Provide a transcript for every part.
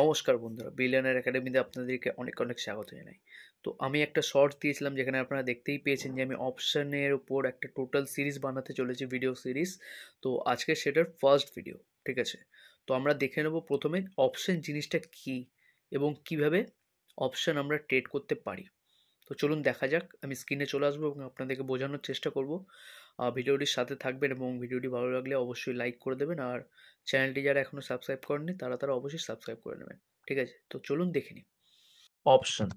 নমস্কার বন্ধুরা বিলিয়নার একাডেমিতে আপনাদেরকে অনেক অনেক স্বাগত জানাই। তো আমি একটা শর্ট দিয়েছিলাম যেখানে আপনারা দেখতেই পেয়েছেন যে আমি অপশানের উপর একটা টোটাল সিরিজ বানাতে চলেছি ভিডিও সিরিজ তো আজকে সেটার ফার্স্ট ভিডিও ঠিক আছে? তো আমরা দেখে নেব প্রথমে অপশান জিনিসটা কী এবং কীভাবে অপশান আমরা ট্রেড করতে পারি। তো চলুন দেখা যাক, আমি স্ক্রিনে চলে আসব এবং আপনাদেরকে বোঝানোর চেষ্টা করব। ভিডিওটির সাথে থাকবেন এবং ভিডিওটি ভালো লাগলে অবশ্যই লাইক করে দেবেন। আর চ্যানেলটি যারা এখনও সাবস্ক্রাইব করেননি, তারা তারা অবশ্যই সাবস্ক্রাইব করে নেবেন। ঠিক আছে? তো চলুন দেখে নিই। অপশন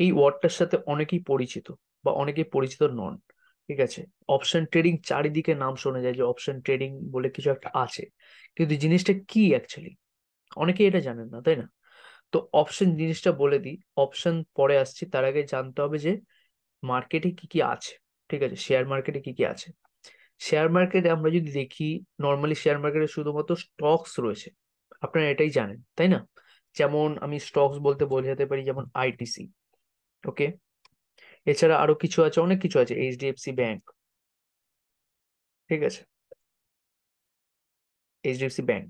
এই ওয়ার্ডটার সাথে অনেকেই পরিচিত বা অনেকেই পরিচিত নন। ঠিক আছে? অপশন ট্রেডিং চারিদিকে নাম শোনা যায় যে অপশন ট্রেডিং বলে কিছু একটা আছে। কিন্তু জিনিসটা কি অ্যাকচুয়ালি অনেকেই এটা জানেন না, তাই না? তো অপশন জিনিসটা বলে দিই। অপশন পরে আসছি। তার আগে জানতে হবে যে মার্কেটে কি কি আছে। ঠিক আছে শেয়ার মার্কেটে কি কি আছে? শেয়ার মার্কেটে আমরা যদি দেখি নর্মালি শেয়ার মার্কেটে শুধুমাত্র স্টকস রয়েছে, আপনারা এটাই জানেন, তাই না? যেমন আমি স্টকস বলতে বোঝাতে পারি যেমন আইটিসি ওকে এছাড়া আরও কিছু আছে, অনেক কিছু আছে এইচডিএফসি ব্যাংক ঠিক আছে? এইচডিএফসি ব্যাংক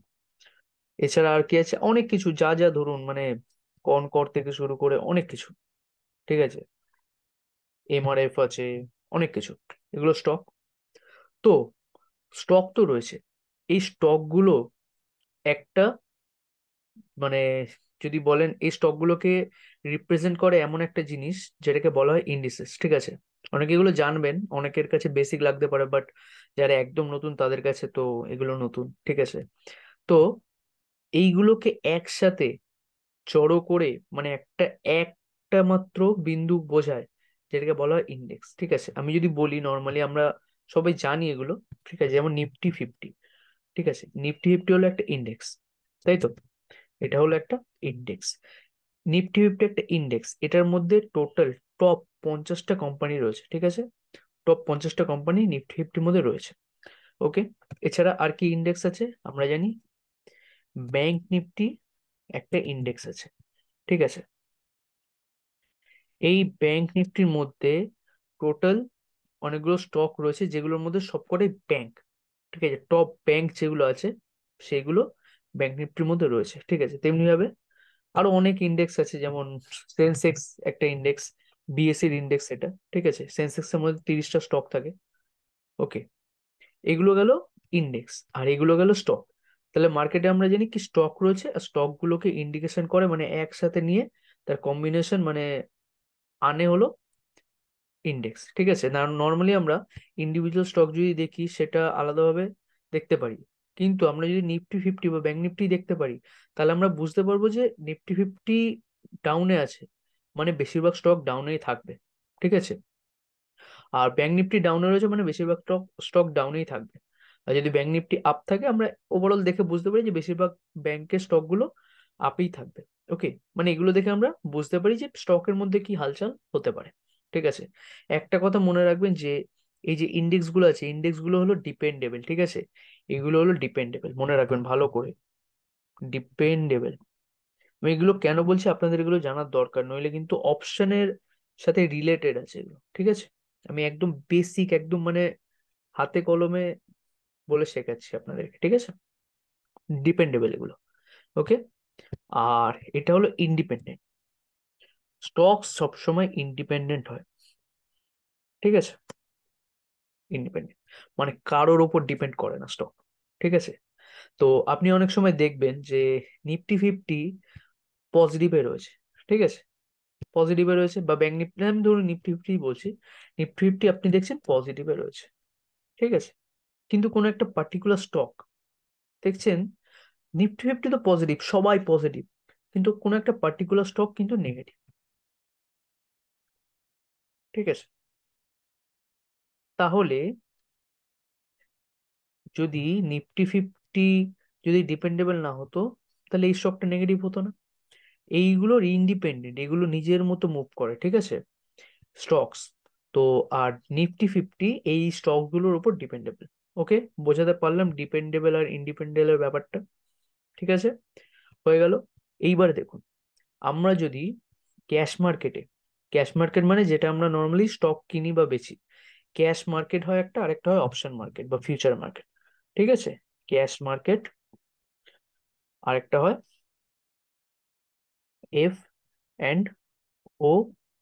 এছাড়া আর কি আছে? অনেক কিছু, যা যা ধরুন মানে কনকর থেকে শুরু করে অনেক কিছু, ঠিক আছে? এমআরএফ আছে অনেক কিছু, এগুলো স্টক তো স্টক তো রয়েছে। এই স্টকগুলো একটা মানে যদি বলেন এই স্টকগুলোকে রিপ্রেজেন্ট করে এমন একটা জিনিস যেটাকে বলা হয় ইন্ডিসেস ঠিক আছে? অনেকে এগুলো জানবেন, অনেকের কাছে বেসিক লাগতে পারে বাট যারা একদম নতুন তাদের কাছে তো এগুলো নতুন, ঠিক আছে? তো এইগুলোকে একসাথে জড়ো করে মানে একটা একটা মাত্র বিন্দু বোঝায় যেটাকে বলা হয় ইন্ডেক্স ঠিক আছে? আমি যদি বলি নর্মালি আমরা সবাই জানি এগুলো, ঠিক আছে? যেমন নিফটি ফিফটি ঠিক আছে? নিফটি ফিফটি হলো একটা ইন্ডেক্স তাই তো? এটা হলো একটা ইন্ডেক্স নিফটি ফিফটি একটা ইন্ডেক্স এটার মধ্যে টোটাল টপ পঞ্চাশটা কোম্পানি রয়েছে, ঠিক আছে? টপ পঞ্চাশটা কোম্পানি নিফটি ফিফটির মধ্যে রয়েছে ওকে এছাড়া আর কি ইন্ডেক্স আছে? আমরা জানি ব্যাংক নিফটি একটা ইন্ডেক্স আছে, ঠিক আছে? এই ব্যাংক নিফটির মধ্যে টোটাল অনেকগুলো স্টক রয়েছে, যেগুলোর মধ্যে সবকটাই ব্যাংক ঠিক আছে? টপ ব্যাংক যেগুলো আছে, সেগুলো ব্যাংক নিফটির মধ্যে রয়েছে, ঠিক আছে? তেমনি ভাবে আরও অনেক ইন্ডেক্স আছে, যেমন সেন্সেক্স একটা ইন্ডেক্স বিএসসির ইন্ডেক্স এটা, ঠিক আছে? সেন্সেক্সের মধ্যে তিরিশটা স্টক থাকে ওকে এগুলো গেল ইন্ডেক্স আর এগুলো গেল স্টক তাহলে মার্কেটে আমরা জানি কি স্টক রয়েছে, আর স্টক গুলোকে ইন্ডিকেশন করে মানে একসাথে নিয়ে তার কম্বিনেশন মানে আনে হলো ইন্ডেক্স ঠিক আছে? না নর্মালি আমরা ইন্ডিভিজুয়াল স্টক যদি দেখি, সেটা আলাদাভাবে দেখতে পারি। কিন্তু আমরা যদি নিফটি ফিফটি বা ব্যাংক নিফটি দেখতে পারি, তাহলে আমরা বুঝতে পারব যে নিফটি ফিফটি ডাউনে আছে। মানে বেশিরভাগ স্টক ডাউনেই থাকবে, ঠিক আছে? আর ব্যাংক নিফটি ডাউনে রয়েছে মানে বেশিরভাগ স্টক স্টক ডাউনেই থাকবে। আর যদি ব্যাংক নিফটি আপ থাকে, আমরা ওভারঅল দেখে বুঝতে পারি যে বেশিরভাগ ব্যাংকের স্টকগুলো আপেই থাকবে। ওকে মানে এগুলো দেখে আমরা বুঝতে পারি যে স্টকের মধ্যে কি হালচাল হতে পারে, ঠিক আছে? একটা কথা মনে রাখবেন যে এই যে ইন্ডেক্সগুলো আছে ইন্ডেক্সগুলো হলো ডিপেন্ডেবল ঠিক আছে? এগুলো হলো ডিপেন্ডেবল মনে রাখবেন ভালো করে। ডিপেন্ডেবল আমি এগুলো কেন বলছি আপনাদের এগুলো জানার দরকার, নইলে কিন্তু অপশনের সাথে রিলেটেড আছে এগুলো, ঠিক আছে? আমি একদম বেসিক একদম মানে হাতে কলমে বলে শেখাচ্ছি আপনাদেরকে, ঠিক আছে? ডিপেন্ডেবল এগুলো ওকে আর এটা হলো ইন্ডিপেন্ডেন্ট স্টক সবসময় ইন্ডিপেন্ডেন্ট হয়। ঠিক আছে? ইন্ডিপেন্ডেন্ট মানে কারোর ওপর ডিপেন্ড করে না স্টক ঠিক আছে? তো আপনি অনেক সময় দেখবেন যে নিফটি ফিফটি পজিটিভে রয়েছে। ঠিক আছে? পজিটিভে রয়েছে বা ব্যাংক নিফটি আমি ধরুন নিফটি ফিফটি বলছি। নিফটি ফিফটি আপনি দেখছেন পজিটিভে রয়েছে। ঠিক আছে? কিন্তু কোনো একটা পার্টিকুলার স্টক দেখছেন? নিফটি ফিফটি তো পজিটিভ সবাই পজিটিভ কিন্তু কোনো একটা পার্টিকুলার স্টক কিন্তু নেগেটিভ ঠিক আছে? তাহলে যদি নিফটি ফিফটি যদি ডিপেন্ডেবল না হতো, তাহলে এই স্টকটা নেগেটিভ হতো না। এইগুলোর ইন্ডিপেন্ডেন্ট এগুলো নিজের মতো মুভ করে, ঠিক আছে? স্টকস তো আর নিফটি ফিফটি এই স্টকগুলোর উপর ডিপেন্ডেবল ওকে বোঝাতে পারলাম ডিপেন্ডেবল আর ইন্ডিপেন্ডেবলের ব্যাপারটা? ঠিক আছে? হয়ে গেল। এইবার দেখুন, আমরা যদি ক্যাশ মার্কেটে ক্যাশ মার্কেট মানে যেটা আমরা নর্মালি স্টক কিনি বা বেচি ক্যাশ মার্কেট হয় একটা, আরেকটা হয় অপশন মার্কেট বা ফিউচার মার্কেট ঠিক আছে? ক্যাশ মার্কেট আরেকটা হয় F and O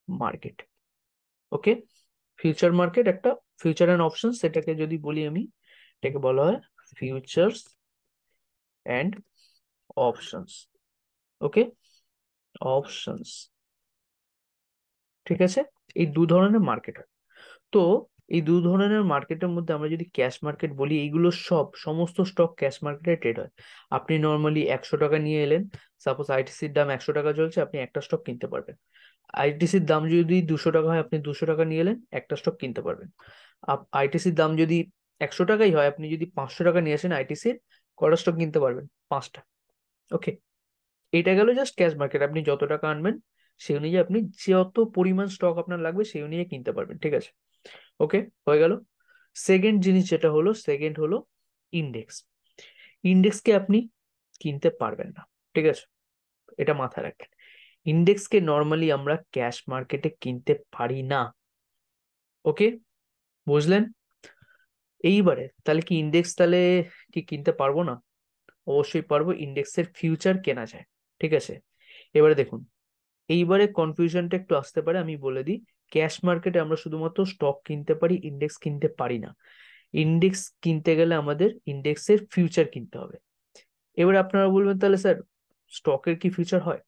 market okay future market একটা ফিউচার অ্যান্ড অপশন সেটাকে যদি বলি আমি, এটাকে বলা হয় futures and options okay options ঠিক আছে? এই দু ধরনের মার্কেট হয়। তো এই দু ধরনের মার্কেটের মধ্যে আমরা যদি ক্যাশ মার্কেট বলি, এইগুলো সব, সমস্ত স্টক ক্যাশ মার্কেটে ট্রেড হয়। আপনি নর্মালি একশো টাকা নিয়ে এলেন সাপোজ আইটিসির দাম একশো টাকা চলছে, আপনি একটা স্টক কিনতে পারবেন। আইটিসির দাম যদি দুশো টাকা হয়, আপনি দুশো টাকা নিয়ে এলেন, একটা স্টক কিনতে পারবেন। আইটিসির দাম যদি একশো টাকাই হয়, আপনি যদি পাঁচশো টাকা নিয়ে আসেন আইটিসির কটা স্টক কিনতে পারবেন? পাঁচটা। ওকে এটা গেল জাস্ট ক্যাশ মার্কেট আপনি যত টাকা আনবেন, সেই অনুযায়ী আপনি যত পরিমাণ স্টক আপনার লাগবে, সেই অনুযায়ী কিনতে পারবেন, ঠিক আছে? ওকে হয়ে গেল? সেকেন্ড জিনিস যেটা হলো সেকেন্ড হলো ইন্ডেক্স ইন্ডেক্সকে আপনি কিনতে পারবেন না, ঠিক আছে? এটা মাথায় রাখবেন। ইন্ডেক্সকে নর্মালি আমরা ক্যাশ মার্কেটে কিনতে পারি না। ওকে বুঝলেন? এইবারে, তাহলে কি ইন্ডেক্স তাহলে কি কিনতে পারব না? অবশ্যই পারব ইন্ডেক্সের ফিউচার কেনা যায়, ঠিক আছে? এবারে দেখুন, এইবারে কনফিউশনটা একটু আসতে পারে, আমি বলে দিই ক্যাশ মার্কেটে আমরা শুধুমাত্র স্টক কিনতে পারি ইন্ডেক্স কিনতে পারি না। ইন্ডেক্স কিনতে গেলে আমাদের ইন্ডেক্সের ফিউচার কিনতে হবে। এবার আপনারা বলবেন, তাহলে স্যার স্টকের কি ফিউচার হয়?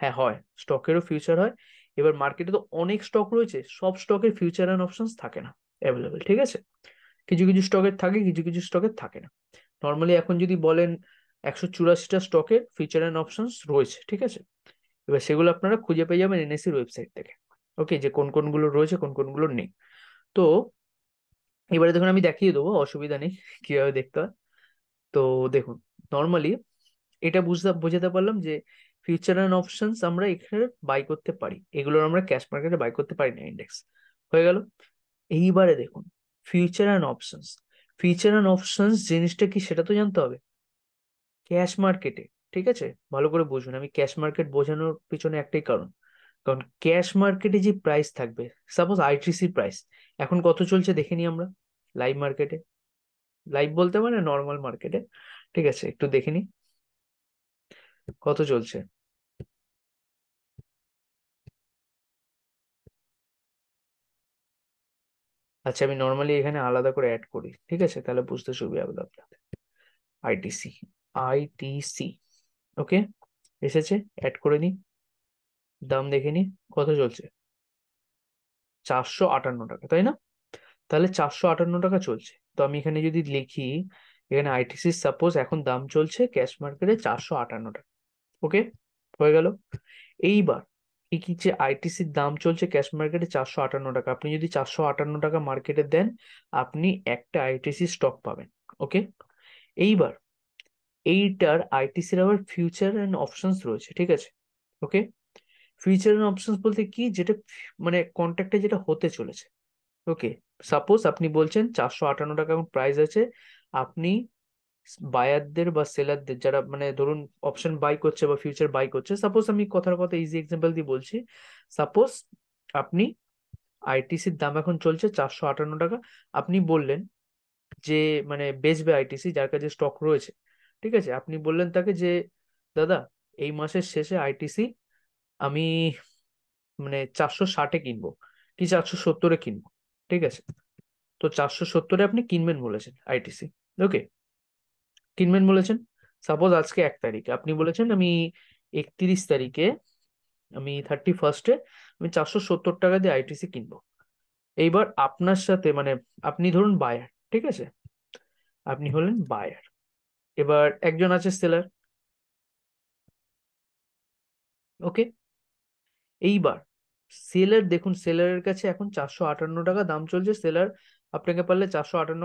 হ্যাঁ হয়। স্টকেরও ফিউচার হয়। এবার মার্কেটে তো অনেক স্টক রয়েছে, সব স্টকের ফিউচার অ্যান্ড অপশনস থাকে না অ্যাভেলেবেল ঠিক আছে? কিছু কিছু স্টকের থাকে, কিছু কিছু স্টকের থাকে না। নর্মালি এখন যদি বলেন একশো চুরাশিটা স্টকের ফিউচার অ্যান্ড অপশনস রয়েছে, ঠিক আছে? এবার সেগুলো আপনারা খুঁজে পেয়ে যাবেন এনএসির ওয়েবসাইট থেকে ওকে যে কোন কোনগুলো রয়েছে, কোন কোনগুলো নেই। তো এবারে দেখুন, আমি দেখিয়ে দেবো, অসুবিধা নেই, কীভাবে দেখতে হয়। তো দেখুন নর্মালি এটা বুঝতে, বোঝাতে পারলাম যে ফিউচার অ্যান্ড অপশনস আমরা এখানে বাই করতে পারি। এগুলোর আমরা ক্যাশ মার্কেটে বাই করতে পারি না ইন্ডেক্স হয়ে গেল? এইবারে দেখুন future and options future and options জিনিসটা কি সেটা তো জানতে হবে। ক্যাশ মার্কেটে ঠিক আছে? ভালো করে বুঝুন, আমি ক্যাশ মার্কেট বোঝানোর পিছনে একটাই কারণ। কারণ ক্যাশ মার্কেটে যে প্রাইস থাকবে সাপোজ আইটিসি প্রাইস এখন কত চলছে দেখে নি আমরা লাইভ মার্কেটে লাইভ বলতে মানে নর্মাল মার্কেটে ঠিক আছে? একটু দেখে নি কত চলছে? আচ্ছা আমি নর্মালি এখানে আলাদা করে অ্যাড করি, ঠিক আছে? তাহলে বুঝতে সুবিধা হবে আপনাদের। আইটিসি আইটিসি ওকে এসেছে অ্যাড করে নি দাম দেখে নি কত চলছে? চারশো আটান্ন টাকা, তাই না? তাহলে চারশো আটান্ন টাকা চলছে। তো আমি এখানে যদি লিখি, এখানে আইটিসি সাপোজ এখন দাম চলছে ক্যাশ মার্কেটে চারশো আটান্ন টাকা ওকে হয়ে গেল। এইবার এই কি যে আইটিসির দাম চলছে ক্যাশ মার্কেটে চারশো আটান্ন টাকা। আপনি যদি চারশো আটান্ন টাকা মার্কেটে দেন, আপনি একটা আইটিসি স্টক পাবেন ওকে এইবার এইটার আইটিসির আবার ফিউচার অ্যান্ড অপশনস রয়েছে, ঠিক আছে? ওকে ফিউচার অ্যান্ড অপশনস বলতে কি? যেটা মানে কন্ট্রাক্টে যেটা হতে চলেছে। ওকে সাপোজ আপনি বলছেন চারশো আটান্ন টাকা এখন প্রাইস আছে। আপনি বায়ারদের বা সেলারদের যারা মানে ধরুন অপশন বাই করছে বা ফিউচার বাই করছে সাপোজ আমি কথার কথা ইজি এক্সাম্পল দিয়ে বলছি। সাপোজ আপনি আইটিসির দাম এখন চলছে চারশো আটান্ন টাকা। আপনি বললেন যে মানে বেচবে আইটিসি যার কাছে স্টক রয়েছে। ঠিক আছে? আপনি বললেন তাকে যে, দাদা, এই মাসের শেষে আইটিসি আমি মানে চারশো ষাটে কিনবো, কি চারশো সত্তরে কিনবো, ঠিক আছে? তো চারশো সত্তরে আপনি কিনবেন বলেছেন আইটিসি ওকে কিনবেন বলেছেন? সাপোজ আজকে এক তারিখে, আপনি বলেছেন আমি একত্রিশ তারিখে, আমি থার্টি ফার্স্টে আমি চারশো সত্তর টাকা দিয়ে আইটিসি কিনবো। এইবার আপনার সাথে মানে আপনি ধরুন বায়ার ঠিক আছে? আপনি হলেন বায়ার এবার একজন আছে সেলার ওকে এইবার সেলার দেখুন সেলারের কাছে এখন চারশো আটান্ন টাকা দাম চলছে। সেলার আপনাকে পারলে চারশো আটান্ন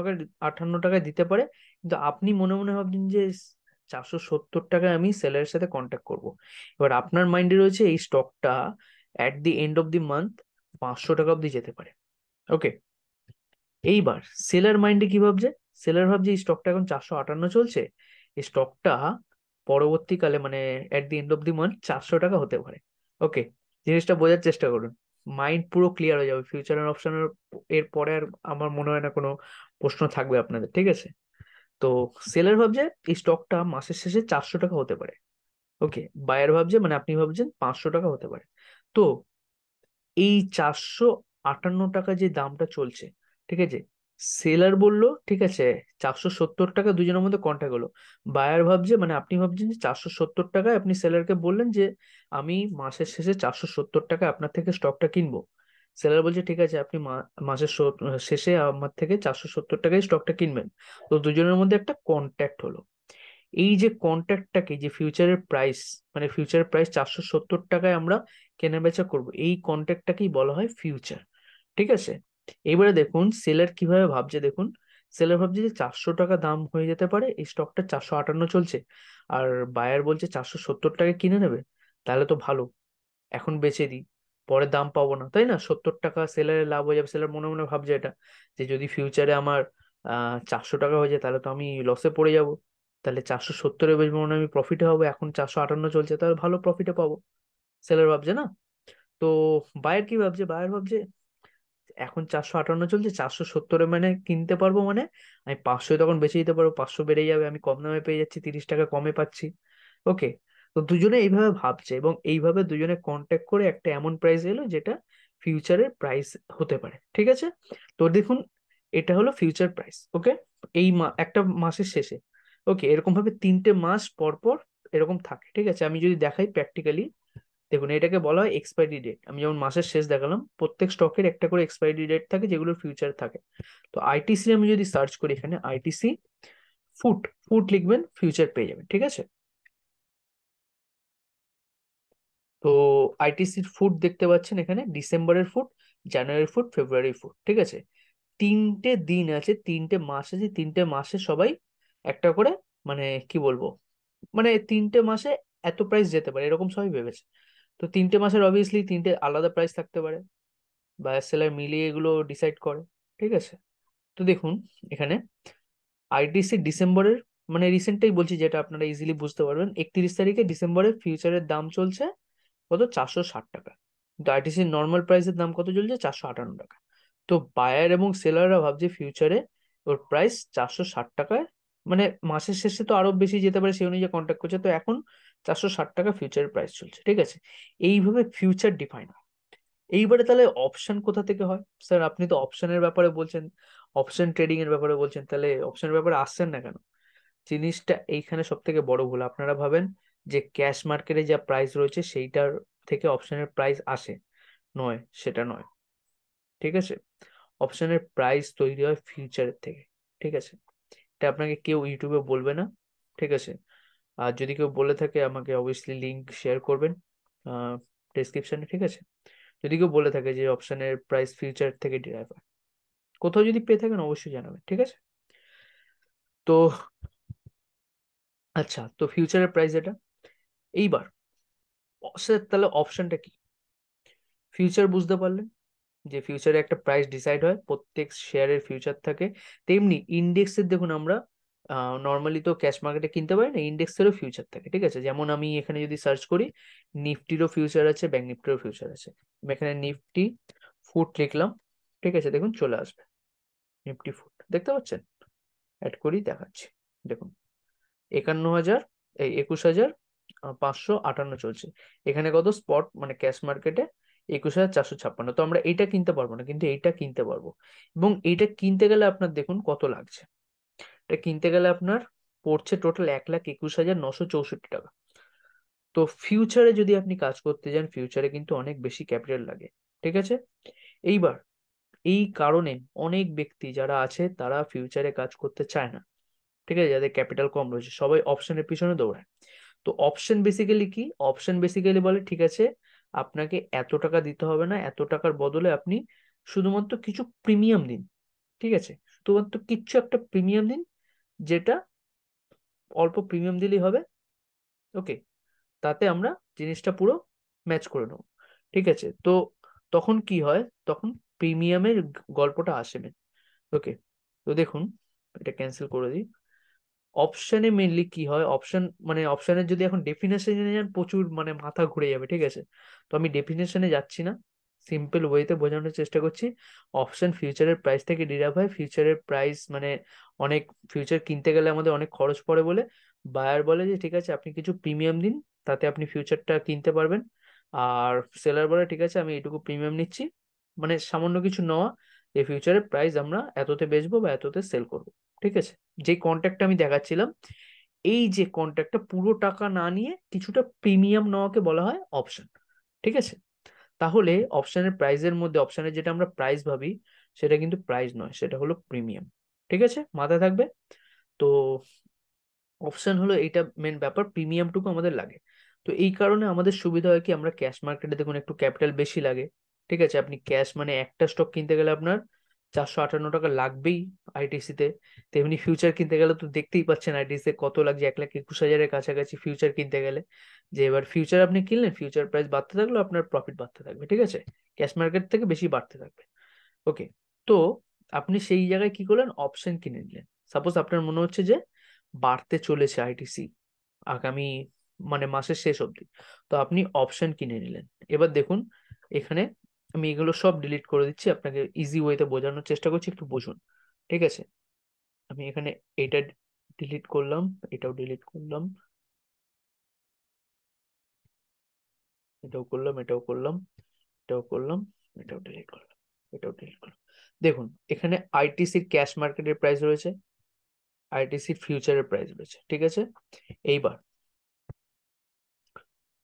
আটান্ন টাকায় দিতে পারে। কিন্তু আপনি মনে মনে ভাবছেন যে চারশো সত্তর টাকায় আমি সেলারের সাথে কন্ট্যাক্ট করব। এবার আপনার মাইন্ডে রয়েছে এই স্টকটা at the end of the month পাঁচশো টাকা অব্দি যেতে পারে। ওকে এইবার সেলার মাইন্ডে কি ভাবছে? সেলার ভাবছে এই স্টকটা এখন চারশো আটান্ন চলছে, এই স্টকটা পরবর্তীকালে মানে at the end of the month চারশো টাকা হতে পারে। ওকে জিনিসটা বোঝার চেষ্টা করুন। মাইন্ড পুরো ক্লিয়ার হয়ে যাবে। ফিউচার অপশনের এর পরে আর আমার মনে হয় না কোনো প্রশ্ন থাকবে আপনাদের, ঠিক আছে? তো সেলার ভাবছে এই স্টকটা মাসের শেষে চারশো টাকা হতে পারে। ওকে বায়ার ভাবছে মানে আপনি ভাবছেন পাঁচশো টাকা হতে পারে। তো এই চারশো আটান্ন টাকা যে দামটা চলছে, ঠিক আছে? সেলার বলল, ঠিক আছে, চারশো সত্তর টাকা দুজনের মধ্যে কন্ট্যাক্ট হলো। বায়ার ভাবছে মানে আপনি ভাবছেন যে চারশো সত্তর টাকায় আপনি সেলারকে বললেন যে, আমি মাসের শেষে চারশো সত্তর টাকা আপনার থেকে স্টকটা কিনবো। সেলার বলছে, ঠিক আছে, আপনি মাসের শেষে আমার থেকে চারশো সত্তর টাকায় স্টকটা কিনবেন। তো দুজনের মধ্যে একটা কন্ট্যাক্ট হলো। এই যে কন্ট্যাক্টটাকে যে ফিউচারের প্রাইস মানে ফিউচারের প্রাইস চারশো সত্তর টাকায় আমরা কেনা বেচা করব, এই কন্ট্যাক্টটাকেই বলা হয় ফিউচার ঠিক আছে? এবারে দেখুন, সেলার কীভাবে ভাবছে দেখুন, সেলার ভাবছে যে চারশো টাকা দাম হয়ে যেতে পারে, এই স্টকটা চারশো আটান্ন চলছে। আর বায়ার বলছে চারশো সত্তর টাকায় কিনে নেবে, তাহলে তো ভালো, এখন বেচে দিই, পরে দাম পাবো না, তাই না? সত্তর টাকা সেলারে লাভ হয়ে যাবে, সেলার মনে মনে ভাবছে এটা, যে যদি ফিউচারে আমার চারশো টাকা হয়ে যায়, তাহলে তো আমি লসে পড়ে যাব, তাহলে চারশো সত্তরে বেচবো মানে আমি প্রফিটে হব, এখন চারশো আটান্ন চলছে, তাহলে ভালো প্রফিটে পাবো, সেলার ভাবছে না? তো বায়ার কি ভাবছে? বায়ার ভাবছে এখন চারশো আটান্ন চলছে, চারশো সত্তরে মানে কিনতে পারব মানে? আমি পাঁচশো তখন বেঁচে দিতে পারব, পাঁচশো বেড়ে যাবে, আমি কম দামে পেয়ে যাচ্ছি, তিরিশ টাকা কমে পাচ্ছি। ওকে তো দুজনে এইভাবে ভাবছে এবং এইভাবে দুজনে কন্ট্যাক্ট করে একটা এমন প্রাইস এলো যেটা ফিউচারের প্রাইস হতে পারে, ঠিক আছে? তো দেখুন, এটা হলো ফিউচার প্রাইস ওকে এই একটা মাসের শেষে ওকে এরকম ভাবে তিনটে মাস পর পর এরকম থাকে, ঠিক আছে? আমি যদি দেখাই প্র্যাকটিক্যালি দেখুন, এটাকে বলা হয় এক্সপায়ারি ডেট আমি যেমন মাসের শেষ দেখালাম, প্রত্যেক স্টকের একটা করে এক্সপায়ারি ডেট থাকে যেগুলোর ফিউচার থাকে। তো আইটিসি আমি যদি সার্চ করি এখানে আইটিসি ফুট ফুট লিখবেন ফিউচার পেয়ে যাবেন, ঠিক আছে? তো আইটিসির ফুট দেখতে পাচ্ছেন এখানে, ডিসেম্বরের ফুট জানুয়ারির ফুট ফেব্রুয়ারি ফুট ঠিক আছে? তিনটে দিন আছে, তিনটে মাস আছে, তিনটে মাসে সবাই একটা করে মানে কি বলব? মানে তিনটে মাসে এত প্রাইস যেতে পারে, এরকম সবাই ভেবেছে। তো তিনটে মাসের অবভিয়াসলি তিনটে আলাদা প্রাইস থাকতে পারে। বায়ার সেলার মিলিয়ে এগুলো ডিসাইড করে, ঠিক আছে? তো দেখুন, এখানে আইটিসি ডিসেম্বরের মানে রিসেন্টটাই বলছি যেটা আপনারা ইজিলি বুঝতে পারবেন, একত্রিশ তারিখে ডিসেম্বরের ফিউচারের দাম চলছে কত? চারশো ষাট টাকা। কিন্তু আইটিসির নর্মাল প্রাইসের দাম কত চলছে? চারশো আটান্ন টাকা। তো বায়ার এবং সেলাররা ভাবছে ফিউচারে ওর প্রাইস চারশো ষাট টাকায় মানে মাসের শেষে তো আরও বেশি যেতে পারে, সেই অনুযায়ী কন্ট্যাক্ট করছে। তো এখন চারশো ষাট টাকা ফিউচার প্রাইস চলছে, ঠিক আছে? এইভাবে ফিউচার ডিফাইন হয়। এইবারে তাহলে অপশন কোথা থেকে হয়? স্যার আপনি তো অপশনের ব্যাপারে বলছেন অপশন ট্রেডিং এর ব্যাপারে বলছেন, তাহলে অপশনের ব্যাপারে আসছেন না কেন? জিনিসটা এইখানে সব থেকে বড় ভুল। আপনারা ভাবেন যে ক্যাশ মার্কেটে যা প্রাইস রয়েছে, সেইটার থেকে অপশনের প্রাইস আসে। নয়, সেটা নয়। ঠিক আছে? অপশনের প্রাইস তৈরি হয় ফিউচারের থেকে। ঠিক আছে? এটা আপনাকে কেউ ইউটিউবে বলবে না। ঠিক আছে? আর যদি কেউ বলে থাকে আমাকে অবভিয়াসলি লিঙ্ক শেয়ার করবেন ডেসক্রিপশনে ঠিক আছে? যদি কেউ বলে থাকে যে অপশানের প্রাইস ফিউচার থেকে ডিরাইভ হয় কোথাও যদি পেয়ে থাকেন অবশ্যই জানাবেন, ঠিক আছে? তো আচ্ছা তো ফিউচারের প্রাইস এটা। এইবার তাহলে অপশনটা কি? ফিউচার বুঝতে পারলেন যে ফিউচারে একটা প্রাইস ডিসাইড হয়, প্রত্যেক শেয়ারের ফিউচার থাকে। তেমনি ইন্ডেক্সের দেখুন আমরা নর্মালি তো ক্যাশ মার্কেটে কিনতে পারি না ইন্ডেক্সেরও ফিউচার থাকে, ঠিক আছে? যেমন আমি এখানে যদি সার্চ করি নিফটিরও ফিউচার আছে ব্যাঙ্ক নিফটিরও ফিউচার আছে। আমি এখানে নিফটি ফুট লিখলাম, ঠিক আছে? দেখুন, চলে আসবে। নিফটি ফুট দেখতে পাচ্ছেন? অ্যাড করি দেখাচ্ছি, দেখুন। একান্ন হাজার, এই একুশ হাজার পাঁচশো আটান্ন চলছে। এখানে কত? স্পট মানে ক্যাশ মার্কেটে একুশ হাজার চারশো ছাপ্পান্ন। তো আমরা এইটা কিনতে পারব না, কিন্তু এইটা কিনতে পারব। এবং এইটা কিনতে গেলে আপনার দেখুন কত লাগছে। এটা কিনতে গেলে আপনার পড়ছে টোটাল এক লাখ একুশ হাজার নশো চৌষট্টি টাকা। তো ফিউচারে যদি আপনি কাজ করতে যান ফিউচারে কিন্তু অনেক বেশি ক্যাপিটাল লাগে, ঠিক আছে? এইবার, এই কারণে অনেক ব্যক্তি যারা আছে, তারা ফিউচারে কাজ করতে চায় না, ঠিক আছে? যাদের ক্যাপিটাল কম রয়েছে, সবাই অপশনের পিছনে দৌড়ায়। তো অপশন বেসিক্যালি কি? অপশন বেসিক্যালি বলে, ঠিক আছে, আপনাকে এত টাকা দিতে হবে না, এত টাকার বদলে আপনি শুধুমাত্র কিছু প্রিমিয়াম দিন, ঠিক আছে? শুধুমাত্র কিচ্ছু একটা প্রিমিয়াম দিন যেটা অল্প প্রিমিয়াম দিলেই হবে। ওকে তাতে আমরা জিনিসটা পুরো ম্যাচ করে নেব। ঠিক আছে, তো তখন কি হয়? তখন প্রিমিয়ামের গল্পটা আসে মেন ওকে তো দেখুন, এটা ক্যান্সেল করে দিই। অপশানে মেনলি কি হয়? অপশান মানে অপশানের যদি এখন ডেফিনেশনে যান প্রচুর মানে মাথা ঘুরে যাবে, ঠিক আছে? তো আমি ডেফিনেশনে যাচ্ছি না। সিম্পল ওয়েতে বোঝানোর চেষ্টা করছি। অপশন ফিউচারের প্রাইস থেকে ডিরাইভ হয়। ফিউচারের প্রাইস মানে অনেক ফিউচার কিনতে গেলে আমাদের অনেক খরচ পড়ে বলে। বায়ার বলে যে, ঠিক আছে, আপনি কিছু প্রিমিয়াম দিন, তাতে আপনি ফিউচারটা কিনতে পারবেন। আর সেলার বলে, ঠিক আছে, আমি এইটুকু প্রিমিয়াম নিচ্ছি। মানে সামান্য কিছু নেওয়া এই ফিউচারের প্রাইস আমরা এততে বেচবো বা এততে সেল করব। ঠিক আছে? যে কন্ট্যাক্টটা আমি দেখাচ্ছিলাম, এই যে কন্ট্যাক্টটা পুরো টাকা না নিয়ে কিছুটা প্রিমিয়াম নেওয়াকে বলা হয় অপশন ঠিক আছে? তাহলে অপশনের প্রাইসের মধ্যে অপশনের যেটা আমরা প্রাইস ভাবি, সেটা কিন্তু প্রাইস নয়, সেটা হলো প্রিমিয়াম ঠিক আছে? মাথায় থাকবে? তো অপশান হলো এইটা মেন ব্যাপার প্রিমিয়ামটুকু আমাদের লাগে। তো এই কারণে আমাদের সুবিধা হয় কি, আমরা ক্যাশ মার্কেটে দেখুন একটু ক্যাপিটাল বেশি লাগে, ঠিক আছে? আপনি ক্যাশ মানে একটা স্টক কিনতে গেলে আপনার চারশো আটান্ন টাকা লাগবেই আইটিসিতে তেমনি ফিউচার কিনতে গেলে তো দেখতেই পাচ্ছেন আইটিসিতে কত লাগছে, এক লাখ একুশ হাজারের কাছাকাছি ফিউচার কিনতে গেলে। যে এবার ফিউচার আপনি কিনলেন ফিউচার প্রাইস বাড়তে থাকল আপনার প্রফিট বাড়তে থাকবে, ঠিক আছে? ক্যাশ মার্কেট থেকে বেশি বাড়তে থাকবে। ওকে তো আপনি সেই জায়গায় কি করলেন? অপশন কিনে নিলেন। সাপোজ আপনার মনে হচ্ছে যে বাড়তে চলেছে আইটিসি আগামী মানে মাসের শেষ অবধি। তো আপনি অপশন কিনে নিলেন। এবার দেখুন, এখানে আমি এগুলো সব ডিলিট করে দিচ্ছি, আপনাকে ইজি ওয়েতে বোঝানোর চেষ্টা করছি, একটু বুঝুন, ঠিক আছে? আমি এখানে এটা ডিলিট করলাম, এটাও ডিলিট করলাম। এটাও করলাম এটাও করলাম এটাও করলাম, এটাও ডিলিট করলাম, এটাও ডিলিট করলাম। দেখুন, এখানে আইটিসির ক্যাশ মার্কেটের প্রাইস রয়েছে আইটিসি ফিউচারের প্রাইস রয়েছে, ঠিক আছে? এইবার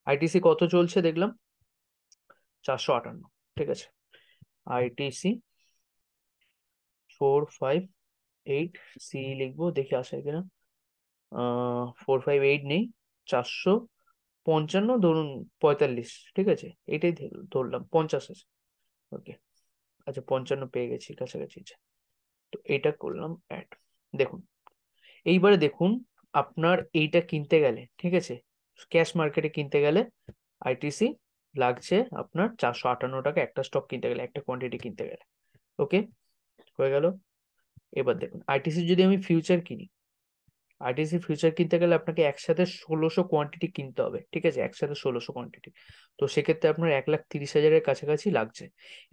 আইটিসি কত চলছে দেখলাম? চারশো আটান্ন। ঠিক আছে। ITC four five eight C লিখব, দেখি আসে কিনা ফোর ফাইভ এইট নেই, চারশো পঞ্চান্ন ধরুন পঁয়তাল্লিশ, ঠিক আছে? এটাই ধরলাম, পঞ্চাশ আছে। ওকে আচ্ছা পঞ্চান্ন পেয়ে গেছি, কাছাকাছি তো এটা করলাম অ্যাড দেখুন, এইবারে দেখুন, আপনার এইটা কিনতে গেলে, ঠিক আছে? ক্যাশ মার্কেটে কিনতে গেলে আইটিসি লাগছে আপনার চারশো আটান্ন টাকা একটা স্টক কিনতে গেলে, একটা কোয়ান্টিটি কিনতে গেলে। ওকে হয়ে গেল। এবার দেখুন আইটিসি যদি আমি ফিউচার কিনি আইটিসি ফিউচার কিনতে গেলে আপনাকে একসাথে ষোলোশো কোয়ান্টিটি কিনতে হবে, ঠিক আছে? একসাথে ষোলোশো কোয়ান্টিটি তো সেক্ষেত্রে আপনার এক লাখ তিরিশ হাজারের কাছাকাছি লাগছে।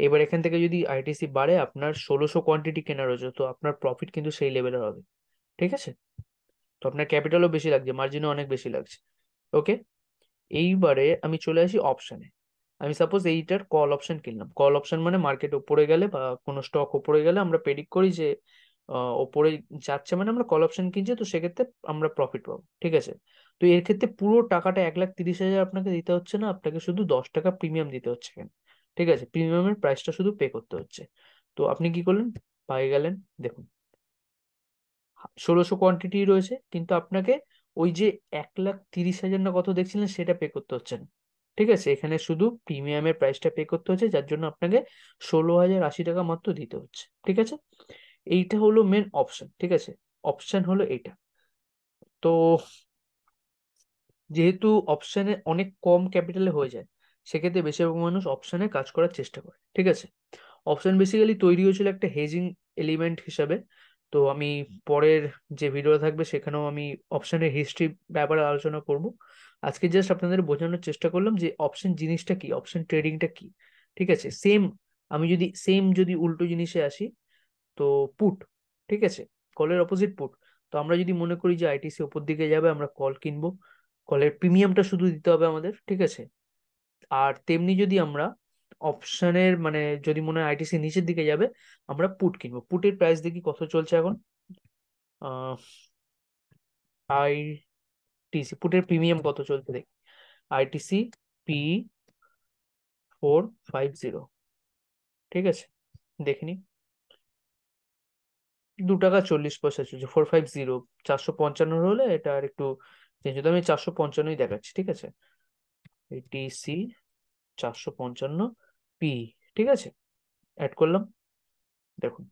এবার এখান থেকে যদি আইটিসি বাড়ে, আপনার ষোলোশো কোয়ান্টিটি কেনা রয়েছে তো আপনার প্রফিট কিন্তু সেই লেভেলের হবে। ঠিক আছে? তো আপনার ক্যাপিটালও বেশি লাগছে মার্জিনও অনেক বেশি লাগছে। ওকে এইবারে আমি চলে আসি অপশানে আমি সাপোজ এইটার কল অপশন কিনলাম। কল অপশন মানে মার্কেট ওপরে গেলে বা কোনো স্টক ওপরে গেলে আমরা প্রেডিক্ট করি যে ওপরে যাচ্ছে মানে আমরা কল অপশন কিনছি তো সেক্ষেত্রে আমরা প্রফিট পাবো, ঠিক আছে? তো এর ক্ষেত্রে পুরো টাকাটা এক লাখ তিরিশ হাজার আপনাকে দিতে হচ্ছে না, আপনাকে শুধু দশ টাকা প্রিমিয়াম দিতে হচ্ছে এখানে ঠিক আছে? প্রিমিয়ামের প্রাইসটা শুধু পে করতে হচ্ছে। তো আপনি কি করলেন? পাই গেলেন, দেখুন। ষোলোশো কোয়ান্টিটি রয়েছে, কিন্তু আপনাকে ওই যে এক লাখ তিরিশ হাজার না কত দেখছিলেন সেটা পে করতে হচ্ছে না। ঠিক আছে? এখানে শুধু প্রিমিয়ামের প্রাইসটা পে করতে হচ্ছে, যার জন্য আপনাকে ষোলো হাজার আশি টাকা মাত্র দিতে হচ্ছে, ঠিক আছে? এইটা হলো মেন অপশন ঠিক আছে? অপশন হলো এইটা। তো যেহেতু অপশানে অনেক কম ক্যাপিটালে হয়ে যায়, সেক্ষেত্রে বেশিরভাগ মানুষ অপশানে কাজ করার চেষ্টা করে, ঠিক আছে? অপশন বেসিক্যালি তৈরি হয়েছিল একটা হেজিং এলিমেন্ট হিসাবে তো আমি পরের যে ভিডিও থাকবে সেখানেও আমি অপশনের হিস্ট্রি ব্যাপারে আলোচনা করব। আজকে জাস্ট আপনাদের বোঝানোর চেষ্টা করলাম যে অপশন জিনিসটা কি অপশন ট্রেডিংটা কি, ঠিক আছে? সেম আমি যদি সেম যদি উল্টো জিনিসে আসি, তো পুট ঠিক আছে? কলের অপোজিট পুট তো আমরা যদি মনে করি যে আইটিসি ওপর দিকে যাবে, আমরা কল কিনবো। কলের প্রিমিয়ামটা শুধু দিতে হবে আমাদের, ঠিক আছে? আর তেমনি যদি আমরা অপশনের মানে যদি মনে হয় আইটিসি নিচের দিকে যাবে, আমরা পুট কিনবো। পুটের প্রাইস দেখি কত চলছে এখন। আইটিসি পুটের প্রিমিয়াম কত চলছে দেখি। ITC P four five zero ঠিক আছে? দেখিনি দু টাকা চল্লিশ পয়সা চলছে ফোর ফাইভ জিরো চারশো পঞ্চান্ন হলে এটা আর একটু চেঞ্জ আমি চারশো পঞ্চান্নই দেখাচ্ছি, ঠিক আছে? এটিসি চারশো পঞ্চান্ন। পি ঠিক আছে? অ্যাড করলাম। দেখুন,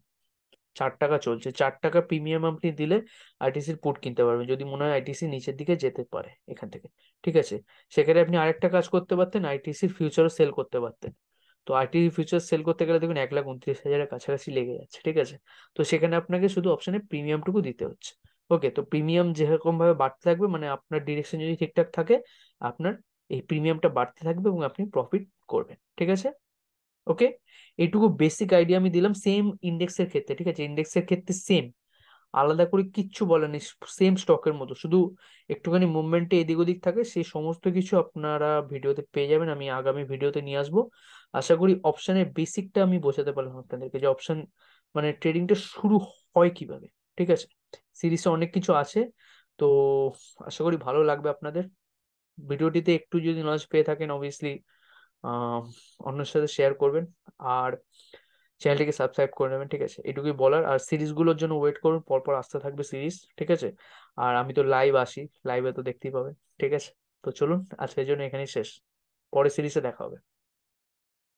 চার টাকা চলছে। চার টাকা প্রিমিয়াম আপনি দিলে আইটিসির পুট কিনতে পারবেন। যদি মনে হয় আইটিসি নিচের দিকে যেতে পারে এখান থেকে, ঠিক আছে? সেখানে আপনি আরেকটা কাজ করতে পারতেন আইটিসির ফিউচারও সেল করতে পারতেন। তো আইটি ফিউচার সেল করতে গেলে দেখুন এক লাখ উনত্রিশ হাজারের কাছাকাছি লেগে যাচ্ছে, ঠিক আছে? তো সেখানে আপনাকে শুধু অপশনে প্রিমিয়ামটুকু দিতে হচ্ছে। ওকে তো প্রিমিয়াম যেরকম ভাবে বাড়তে থাকবে মানে আপনার ডিরেকশন যদি ঠিকঠাক থাকে, আপনার এই প্রিমিয়ামটা বাড়তে থাকবে এবং আপনি প্রফিট করবেন, ঠিক আছে? ওকে এটুকু বেসিক আইডিয়া আমি দিলাম সেম ইন্ডেক্সের ক্ষেত্রে, ঠিক আছে? ইন্ডেক্সের ক্ষেত্রে সেম আলাদা করে কিচ্ছু বলেনি সেম স্টকের মতো। শুধু একটুখানি মুভমেন্টে এদিক ওদিক থাকে, সেই সমস্ত কিছু আপনারা ভিডিওতে পেয়ে যাবেন, আমি আগামী ভিডিওতে নিয়ে আসব। আশা করি অপশনের বেসিকটা আমি বোঝাতে পারলাম আপনাদেরকে, যে অপশান মানে ট্রেডিংটা শুরু হয় কীভাবে, ঠিক আছে? সিরিজে অনেক কিছু আছে, তো আশা করি ভালো লাগবে আপনাদের। ভিডিওটিতে একটু যদি নলেজ পেয়ে থাকেন অবভিয়াসলি অন্যের সাথে শেয়ার করবেন আর চ্যানেলটিকে সাবস্ক্রাইব করে নেবেন, ঠিক আছে? এটুকুই বলার। আর সিরিজগুলোর জন্য ওয়েট করুন, পরপর আসতে থাকবে সিরিজ ঠিক আছে? আর আমি তো লাইভ আসি লাইভে তো দেখতেই পাবেন ঠিক আছে? তো চলুন, আজকের জন্য এখানেই শেষ। পরে সিরিজে দেখা হবে।